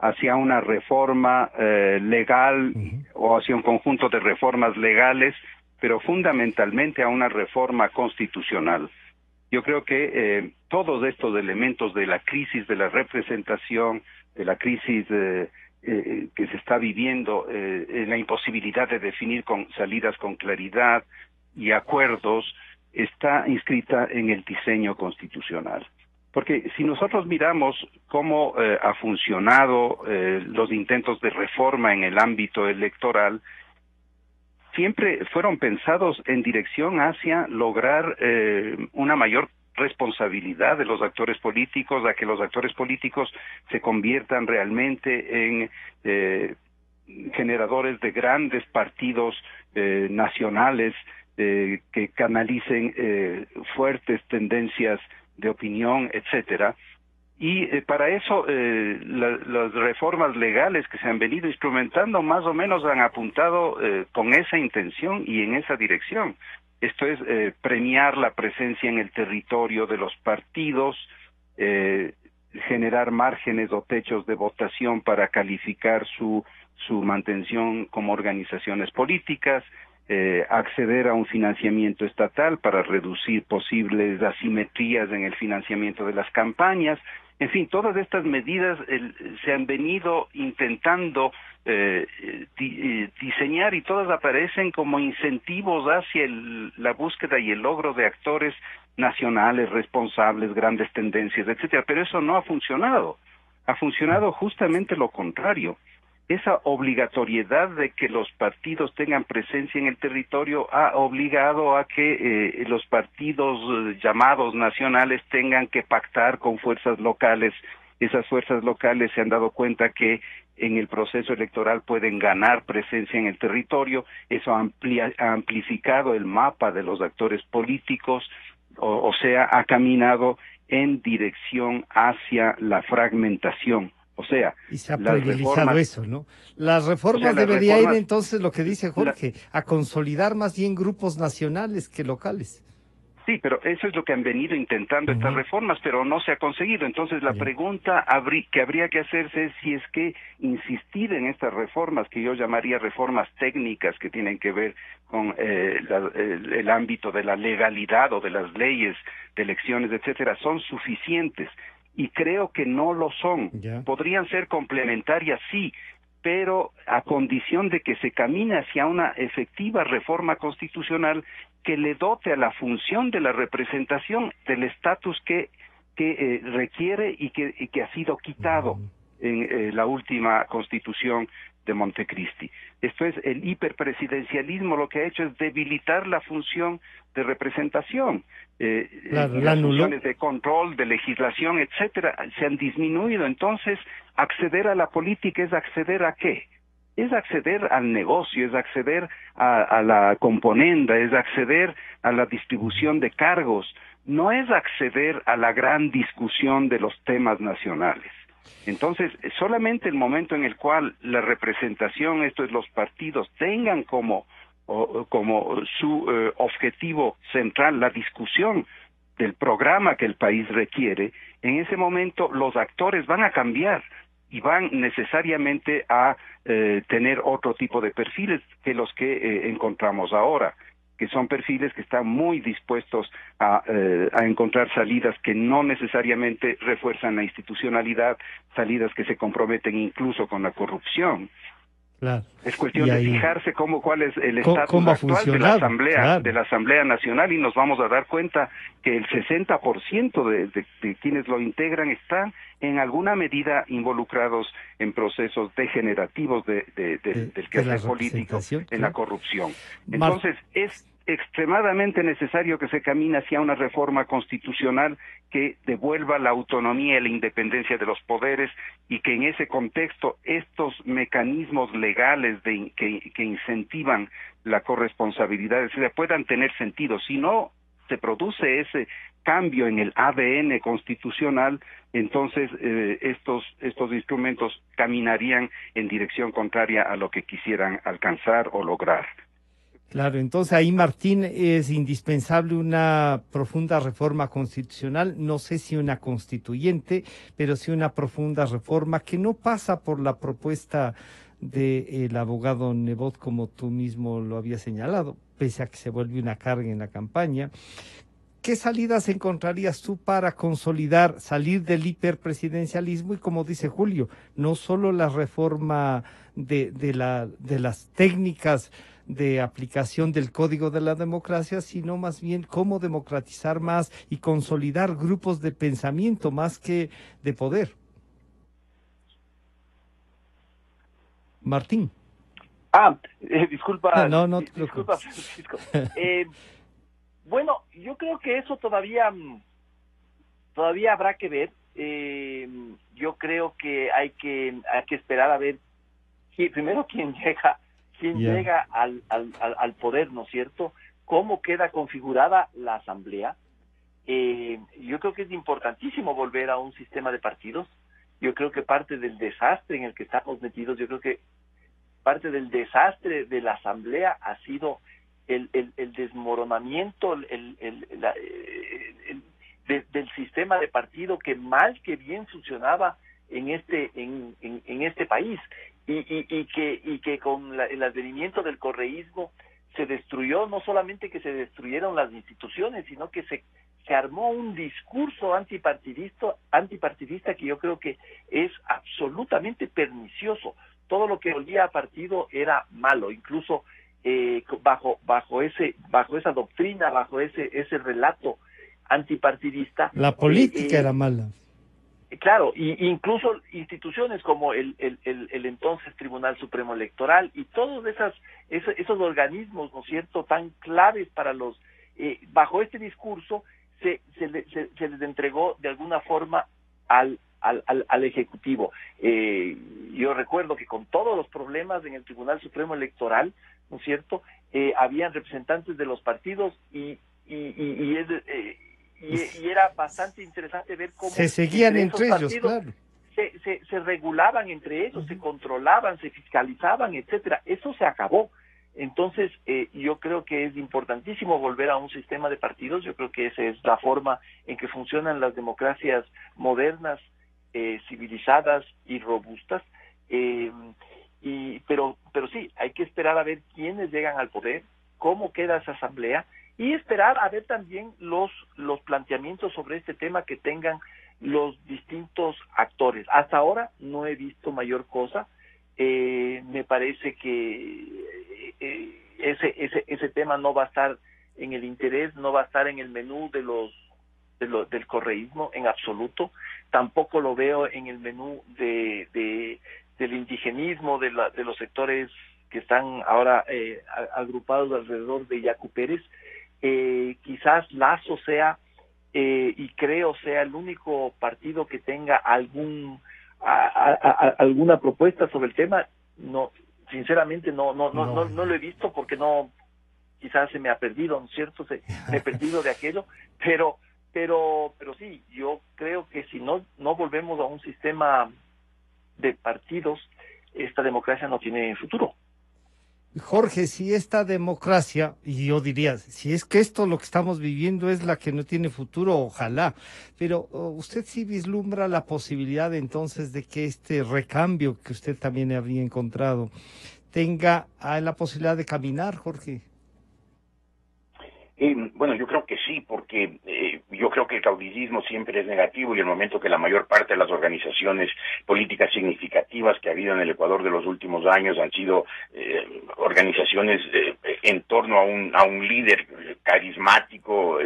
hacia una reforma eh, legal o hacia un conjunto de reformas legales, pero fundamentalmente a una reforma constitucional. Yo creo que eh, todos estos elementos de la crisis de la representación, de la crisis de eh, que se está viviendo, eh, la imposibilidad de definir con salidas con claridad y acuerdos, está inscrita en el diseño constitucional. Porque si nosotros miramos cómo eh, ha funcionado eh, los intentos de reforma en el ámbito electoral, siempre fueron pensados en dirección hacia lograr una mayor responsabilidad de los actores políticos a que los actores políticos se conviertan realmente en eh, generadores de grandes partidos eh, nacionales eh, que canalicen fuertes tendencias de opinión, etcétera. Y para eso las reformas legales que se han venido instrumentando más o menos han apuntado con esa intención y en esa dirección. Esto es eh, premiar la presencia en el territorio de los partidos, eh, generar márgenes o techos de votación para calificar su, su mantención como organizaciones políticas, eh, acceder a un financiamiento estatal para reducir posibles asimetrías en el financiamiento de las campañas. En fin, todas estas medidas se han venido intentando eh, eh, diseñar y todas aparecen como incentivos hacia la búsqueda y el logro de actores nacionales responsables, grandes tendencias, etcétera. Pero eso no ha funcionado. Ha funcionado justamente lo contrario. Esa obligatoriedad de que los partidos tengan presencia en el territorio ha obligado a que eh, los partidos llamados nacionales tengan que pactar con fuerzas locales esas fuerzas locales se han dado cuenta que en el proceso electoral pueden ganar presencia en el territorio, eso ha, amplificado el mapa de los actores políticos, o, sea, ha caminado en dirección hacia la fragmentación. O sea, y se ha privilegiado eso, ¿no? Las reformas deberían ir entonces, lo que dice Jorge, a consolidar más bien grupos nacionales que locales. Sí, pero eso es lo que han venido intentando estas reformas, pero no se ha conseguido. Entonces la pregunta que habría que hacerse es si es que insistir en estas reformas, que yo llamaría reformas técnicas que tienen que ver con eh, el, ámbito de la legalidad o de las leyes de elecciones, etcétera, son suficientes. Y creo que no lo son. Podrían ser complementarias, sí, pero a condición de que se camine hacia una efectiva reforma constitucional que le dote a la función de la representación del estatus que, que eh, requiere y que, que, ha sido quitado en eh, la última constitución de Montecristi. Esto es, el hiperpresidencialismo lo que ha hecho es debilitar la función de representación. Eh, las funciones de control, de legislación, etcétera, se han disminuido. Entonces, acceder a la política es acceder a qué? Es acceder al negocio, es acceder a, a la componenda, es acceder a la distribución de cargos, no es acceder a la gran discusión de los temas nacionales. Entonces, solamente el momento en el cual la representación, esto es los partidos, tengan como, como su eh, objetivo central la discusión del programa que el país requiere, en ese momento los actores van a cambiar y van necesariamente a eh, tener otro tipo de perfiles que los que eh, encontramos ahora que son perfiles que están muy dispuestos a, eh, a, encontrar salidas que no necesariamente refuerzan la institucionalidad, salidas que se comprometen incluso con la corrupción. Es cuestión de fijarse cómo cuál es el estatus actual de la asamblea de la asamblea nacional y nos vamos a dar cuenta que el 60% de, de, de quienes lo integran están en alguna medida involucrados en procesos degenerativos de, del quehacer político en la corrupción. Entonces es extremadamente necesario que se camine hacia una reforma constitucional que devuelva la autonomía y la independencia de los poderes y que en ese contexto estos mecanismos legales de, que, que incentivan la corresponsabilidad se puedan tener sentido. Si no se produce ese cambio en el ADN constitucional, entonces eh, estos, estos instrumentos caminarían en dirección contraria a lo que quisieran alcanzar o lograr. Claro, entonces ahí Martín es indispensable una profunda reforma constitucional, no sé si una constituyente, pero sí una profunda reforma que no pasa por la propuesta del abogado Nebot, como tú mismo lo habías señalado, pese a que se vuelve una carga en la campaña. ¿Qué salidas encontrarías tú para consolidar, salir del hiperpresidencialismo y, como dice Julio, no solo la reforma de, de, la, de las técnicas, de aplicación del Código de la Democracia, sino más bien cómo democratizar más y consolidar grupos de pensamiento más que de poder. Martín. Ah, eh, disculpa. No, no, disculpa, Francisco. Eh, bueno, yo creo que eso todavía, mm, todavía habrá que ver. Eh, yo creo que hay que, hay que esperar a ver primero quién llega quién llega al, al, al, poder, ¿no es cierto? ¿Cómo queda configurada la asamblea? Eh, yo creo que es importantísimo volver a un sistema de partidos. Yo creo que parte del desastre en el que estamos metidos, yo creo que parte del desastre de la asamblea ha sido el, el, desmoronamiento el, el, del sistema de partido que mal que bien funcionaba en este en, en, en este país y, y, y, que, y que con el advenimiento del correísmo se destruyó, no solamente que se destruyeron las instituciones, sino que se, se armó un discurso antipartidista, antipartidista que yo creo que es absolutamente pernicioso. Todo lo que olía a partido era malo, incluso eh, bajo, bajo, ese, bajo esa doctrina, bajo ese, ese relato antipartidista. La política eh, era mala. Claro, y incluso instituciones como el, el, el, entonces Tribunal Supremo Electoral y todos esas, esos, organismos, ¿no es cierto?, tan claves para los... Eh, bajo este discurso se, se, se, les entregó de alguna forma al, al, al, Ejecutivo. Eh, yo recuerdo que con todos los problemas en el Tribunal Supremo Electoral, ¿no es cierto?, eh, habían representantes de los partidos y, y, y, y es, eh, y, era bastante interesante ver cómo se seguían entre, ellos, claro. Se, se, regulaban entre ellos, se controlaban, se fiscalizaban, etcétera. Eso se acabó. Entonces, eh, yo creo que es importantísimo volver a un sistema de partidos. Yo creo que esa es la forma en que funcionan las democracias modernas, eh, civilizadas y robustas. Eh, y, pero, pero sí, hay que esperar a ver quiénes llegan al poder, cómo queda esa asamblea y esperar a ver también los, los planteamientos sobre este tema que tengan los distintos actores. Hasta ahora no he visto mayor cosa. Eh, me parece que eh, ese, ese, ese tema no va a estar en el interés, no va a estar en el menú de los, del correísmo en absoluto. Tampoco lo veo en el menú de, de del indigenismo, de, la, de los sectores que están ahora eh, agrupados alrededor de Yacu Pérez. Eh, quizás Lazo sea eh, y creo sea el único partido que tenga algún alguna propuesta sobre el tema no sinceramente no no, no no no lo he visto porque no quizás se me ha perdido ¿no es cierto se me he perdido de aquello pero pero pero sí yo creo que si no no volvemos a un sistema de partidos esta democracia no tiene futuro Jorge, si esta democracia, y yo diría, si es que esto lo que estamos viviendo es la que no tiene futuro, ojalá, pero usted sí vislumbra la posibilidad entonces de que este recambio que usted también habría encontrado tenga ah, la posibilidad de caminar, Jorge. Eh, bueno, yo creo que sí, porque eh, yo creo que el caudillismo siempre es negativo y el momento que la mayor parte de las organizaciones políticas significativas que ha habido en el Ecuador de los últimos años han sido eh, organizaciones en torno a un, a un líder carismático,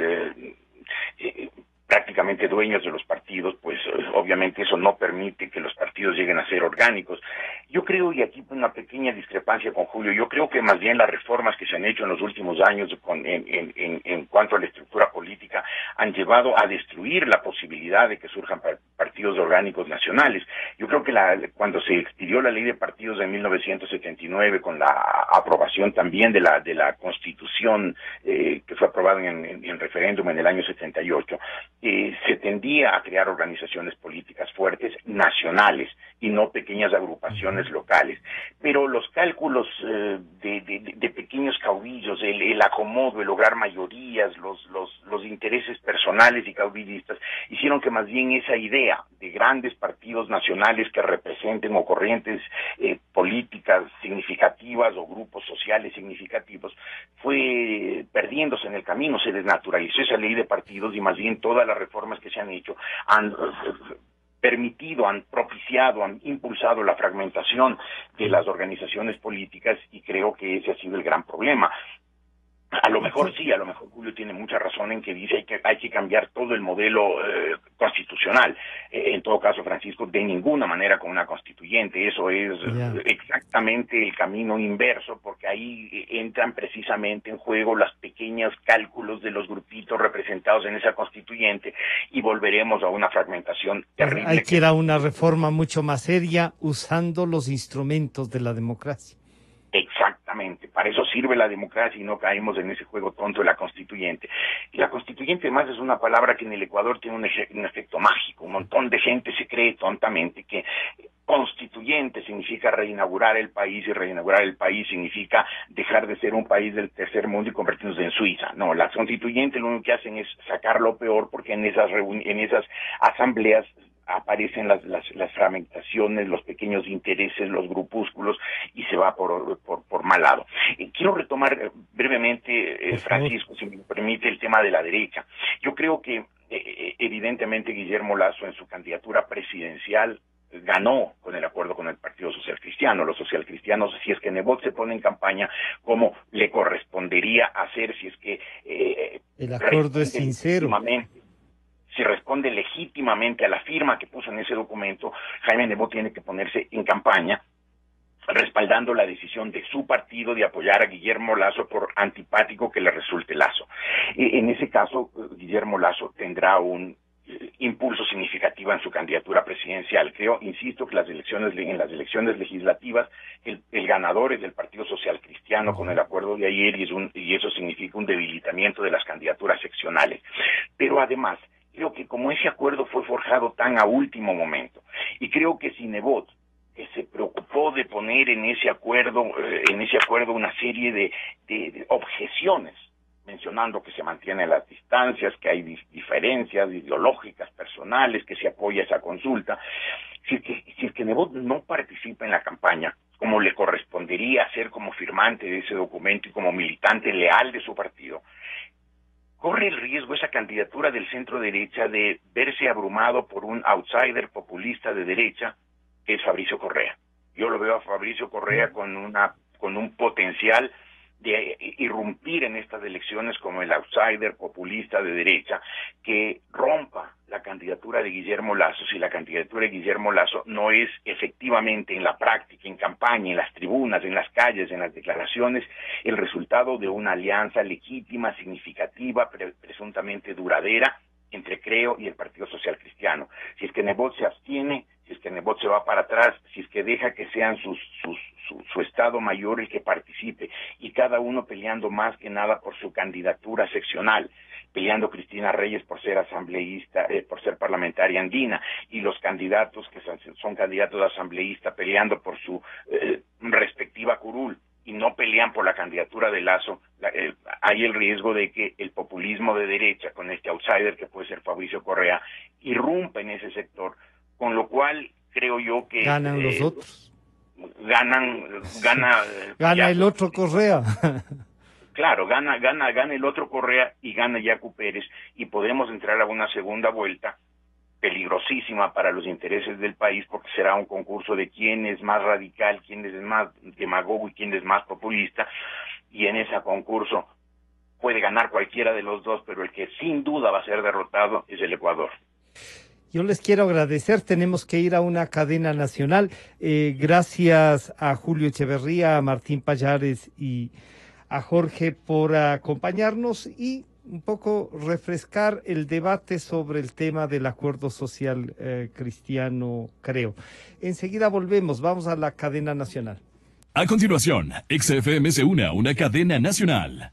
prácticamente dueños de los partidos, pues obviamente eso no permite que los partidos lleguen a ser orgánicos. Yo creo, y aquí una pequeña discrepancia con Julio, yo creo que más bien las reformas que se han hecho en los últimos años en, cuanto a la estructura política han llevado a destruir la posibilidad de que surjan partidos orgánicos nacionales. Yo creo que cuando se expidió la ley de partidos de 1979 con la aprobación también de la, de la constitución eh, que fue aprobada en, en referéndum en el año 78, eh, se tendía a crear organizaciones políticas fuertes nacionales y no pequeñas agrupaciones locales. Pero los cálculos eh, de, pequeños caudillos, el, acomodo, el lograr mayorías, los, los, los intereses personales y caudillistas, hicieron que más bien esa idea de grandes partidos nacionales que representen o corrientes eh, políticas significativas o grupos sociales significativos fue perdiéndose en el camino, se desnaturalizó esa ley de partidos y más bien todas las reformas que se han hecho han permitido, han propiciado, han impulsado la fragmentación de las organizaciones políticas y creo que ese ha sido el gran problema. A lo mejor sí, a lo mejor Julio tiene mucha razón en que dice que hay que cambiar todo el modelo eh, constitucional. Eh, en todo caso, Francisco, de ninguna manera con una constituyente. Eso es exactamente el camino inverso, porque ahí entran precisamente en juego los pequeños cálculos de los grupitos representados en esa constituyente y volveremos a una fragmentación terrible. Hay que ir a una reforma mucho más seria usando los instrumentos de la democracia. Exactamente, para eso sirve la democracia y no caemos en ese juego tonto de la constituyente. Y la constituyente más es una palabra que en el Ecuador tiene un, efecto mágico. Un montón de gente se cree tontamente que constituyente significa reinaugurar el país y reinaugurar el país significa dejar de ser un país del tercer mundo y convertirnos en Suiza. No, las constituyentes lo único que hacen es sacar lo peor porque en esas en esas asambleas aparecen las, las, fragmentaciones, los pequeños intereses, los grupúsculos y se va por, por, mal lado. quiero retomar eh, brevemente, eh, Francisco, si me permite, el tema de la derecha. Yo creo que eh, evidentemente Guillermo Lazo en su candidatura presidencial ganó con el acuerdo con el Partido Social Cristiano. Los socialcristianos, si es que Nebot se pone en campaña, como le correspondería hacer si es que... el acuerdo es sincero si responde legítimamente a la firma que puso en ese documento, Jaime Nebot tiene que ponerse en campaña respaldando la decisión de su partido de apoyar a Guillermo Lazo por antipático que le resulte Lazo. E, en ese caso, Guillermo Lazo tendrá un eh, impulso significativo en su candidatura presidencial. Creo, insisto, que las elecciones, en las elecciones legislativas el, ganador es el Partido Social Cristiano con el acuerdo de ayer y, y eso significa un debilitamiento de las candidaturas seccionales. Pero además, creo que como ese acuerdo fue forjado tan a último momento, y creo que si Nebot se preocupó de poner en ese acuerdo, eh, en ese acuerdo una serie de, de, objeciones, mencionando que se mantienen las distancias, que hay diferencias ideológicas, personales, que se apoya esa consulta. Si es que, si es que Nebot no participa en la campaña, como le correspondería ser como firmante de ese documento y como militante leal de su partido, corre el riesgo esa candidatura del centro derecha de verse abrumado por un outsider populista de derecha que es Fabricio Correa. Yo lo veo a Fabricio Correa con una con un potencial de irrumpir en estas elecciones como el outsider populista de derecha que rompa la candidatura de Guillermo Lazo si la candidatura de Guillermo Lazo no es efectivamente en la práctica, en campaña, en las tribunas, en las calles, en las declaraciones, el resultado de una alianza legítima, significativa, presuntamente duradera entre Creo y el Partido Social Cristiano. Si es que Nebot se abstiene, si es que Nebot se va para atrás, si es que deja que sean sus, sus, su, Estado mayor el que participe y cada uno peleando más que nada por su candidatura seccional peleando Cristina Reyes por ser asambleísta, eh, por ser parlamentaria andina, y los candidatos que son, candidatos de asambleísta peleando por su eh, respectiva curul y no pelean por la candidatura de Lazo, eh, hay el riesgo de que el populismo de derecha, con este outsider que puede ser Fabricio Correa, irrumpa en ese sector, con lo cual creo yo que... Ganan los otros. Ganan, gana... gana el otro Correa. claro, gana, gana, gana el otro Correa y gana Yacu Pérez y podemos entrar a una segunda vuelta peligrosísima para los intereses del país porque será un concurso de quién es más radical, quién es más demagogo y quién es más populista y en ese concurso puede ganar cualquiera de los dos, pero el que sin duda va a ser derrotado es el Ecuador. Yo les quiero agradecer, tenemos que ir a una cadena nacional. Eh, gracias a Julio Echeverría, a Martín Payares y a Jorge por acompañarnos y un poco refrescar el debate sobre el tema del acuerdo social eh, cristiano, creo. Enseguida volvemos, vamos a la cadena nacional. A continuación, XFM se una cadena nacional.